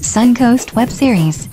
Suncoast Web Series.